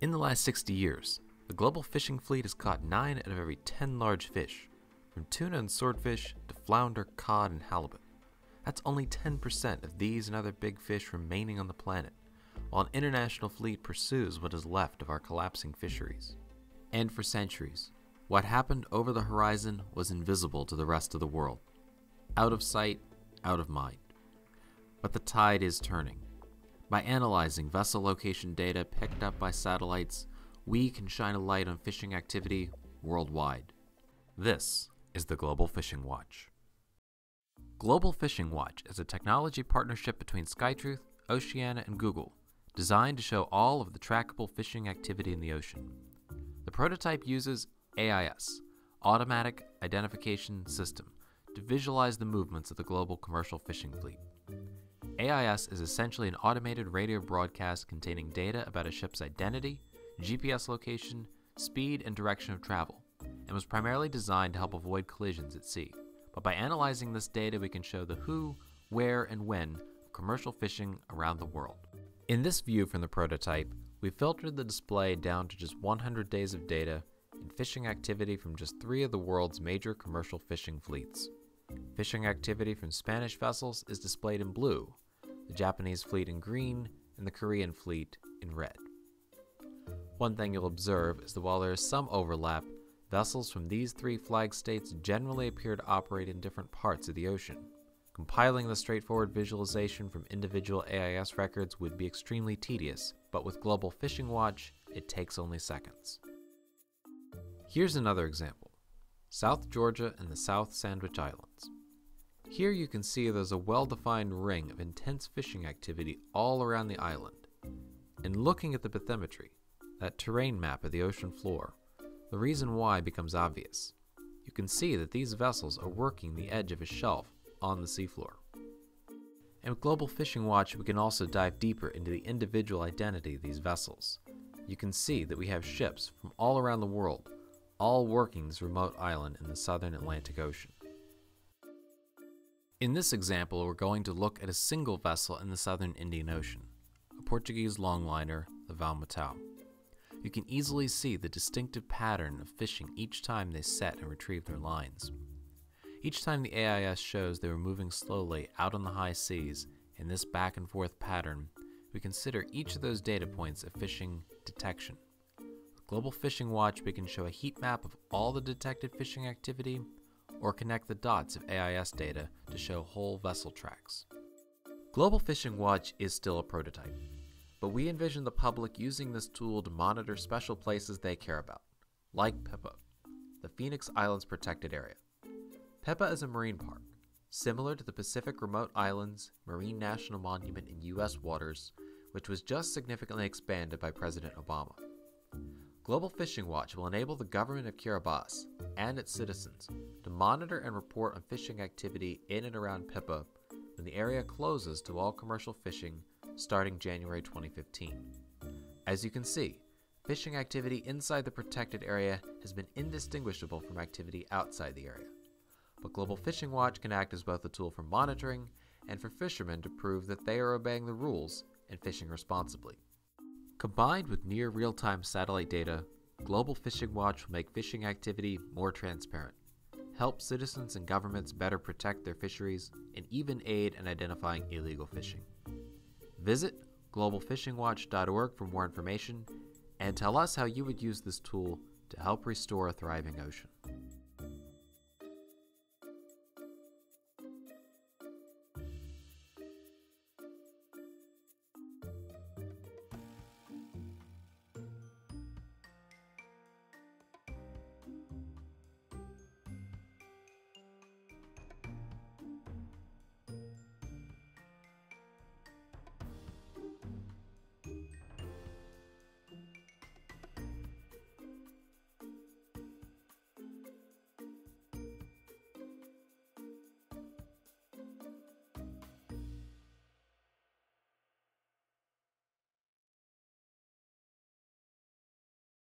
In the last 60 years, the global fishing fleet has caught 9 out of every 10 large fish, from tuna and swordfish to flounder, cod, and halibut. That's only 10% of these and other big fish remaining on the planet, while an international fleet pursues what is left of our collapsing fisheries. And for centuries, what happened over the horizon was invisible to the rest of the world. Out of sight, out of mind. But the tide is turning. By analyzing vessel location data picked up by satellites, we can shine a light on fishing activity worldwide. This is the Global Fishing Watch. Global Fishing Watch is a technology partnership between SkyTruth, Oceana, and Google, designed to show all of the trackable fishing activity in the ocean. The prototype uses AIS, Automatic Identification System, to visualize the movements of the global commercial fishing fleet. AIS is essentially an automated radio broadcast containing data about a ship's identity, GPS location, speed, and direction of travel, and was primarily designed to help avoid collisions at sea. But by analyzing this data, we can show the who, where, and when of commercial fishing around the world. In this view from the prototype, we filtered the display down to just 100 days of data and fishing activity from just three of the world's major commercial fishing fleets. Fishing activity from Spanish vessels is displayed in blue, the Japanese fleet in green, and the Korean fleet in red. One thing you'll observe is that while there is some overlap, vessels from these three flag states generally appear to operate in different parts of the ocean. Compiling the straightforward visualization from individual AIS records would be extremely tedious, but with Global Fishing Watch, it takes only seconds. Here's another example South Georgia and the South Sandwich Islands. Here you can see there's a well defined ring of intense fishing activity all around the island. And looking at the bathymetry, that terrain map of the ocean floor, the reason why becomes obvious. You can see that these vessels are working the edge of a shelf on the seafloor. And with Global Fishing Watch, we can also dive deeper into the individual identity of these vessels. You can see that we have ships from all around the world, all working this remote island in the southern Atlantic Ocean. In this example, we're going to look at a single vessel in the southern Indian Ocean, a Portuguese longliner, the Valmatau. You can easily see the distinctive pattern of fishing each time they set and retrieve their lines. Each time the AIS shows they were moving slowly out on the high seas in this back and forth pattern, we consider each of those data points a fishing detection. With Global Fishing Watch, we can show a heat map of all the detected fishing activity or connect the dots of AIS data to show whole vessel tracks. Global Fishing Watch is still a prototype, but we envision the public using this tool to monitor special places they care about, like PIPA, the Phoenix Islands Protected Area. PIPA is a marine park, similar to the Pacific Remote Islands Marine National Monument in U.S. waters, which was just significantly expanded by President Obama. Global Fishing Watch will enable the government of Kiribati and its citizens to monitor and report on fishing activity in and around PIPA when the area closes to all commercial fishing starting January 2015. As you can see, fishing activity inside the protected area has been indistinguishable from activity outside the area. But Global Fishing Watch can act as both a tool for monitoring and for fishermen to prove that they are obeying the rules and fishing responsibly. Combined with near real time satellite data, Global Fishing Watch will make fishing activity more transparent, help citizens and governments better protect their fisheries, and even aid in identifying illegal fishing. Visit globalfishingwatch.org for more information and tell us how you would use this tool to help restore a thriving ocean.